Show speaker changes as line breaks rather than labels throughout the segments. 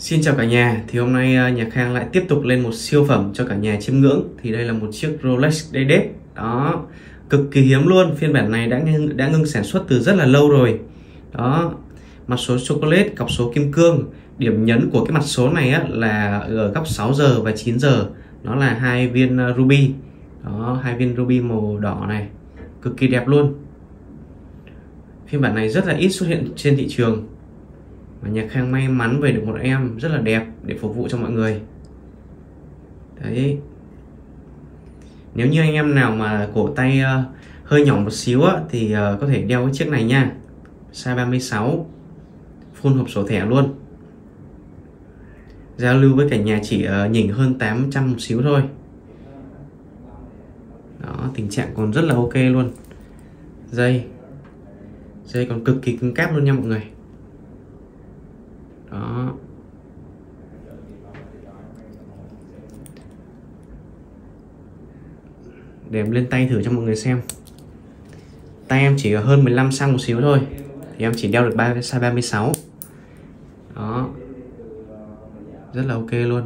Xin chào cả nhà, thì hôm nay à, nhà Khang lại tiếp tục lên một siêu phẩm cho cả nhà chiêm ngưỡng. Thì đây là một chiếc Rolex Day Đó, cực kỳ hiếm luôn, phiên bản này đã ngưng, đã ngưng sản xuất từ rất là lâu rồi. Đó, mặt số chocolate, cọc số kim cương. Điểm nhấn của cái mặt số này á, là ở góc 6 giờ và 9 giờ. Nó là hai viên à, ruby. Đó, hai viên ruby màu đỏ này. Cực kỳ đẹp luôn. Phiên bản này rất là ít xuất hiện trên thị trường và nhà Khang may mắn về được một em rất là đẹp để phục vụ cho mọi người. Đấy. Nếu như anh em nào mà cổ tay uh, hơi nhỏ một xíu á, thì uh, có thể đeo cái chiếc này nha. Size 36 full hộp sổ thẻ luôn. Giao lưu với cả nhà chỉ uh, nhỉnh hơn 800 một xíu thôi. Đó tình trạng còn rất là ok luôn. Dây. Dây còn cực kỳ cứng cáp luôn nha mọi người đó. Để em lên tay thử cho mọi người xem. Tay em chỉ hơn 15 cm một xíu thôi. Thì em chỉ đeo được 3 size 36 đó. Rất là ok luôn.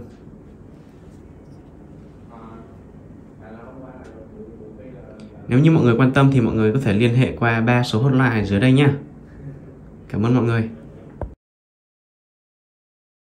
Nếu như mọi người quan tâm thì mọi người có thể liên hệ qua ba số hotline ở dưới đây nha. Cảm ơn mọi người.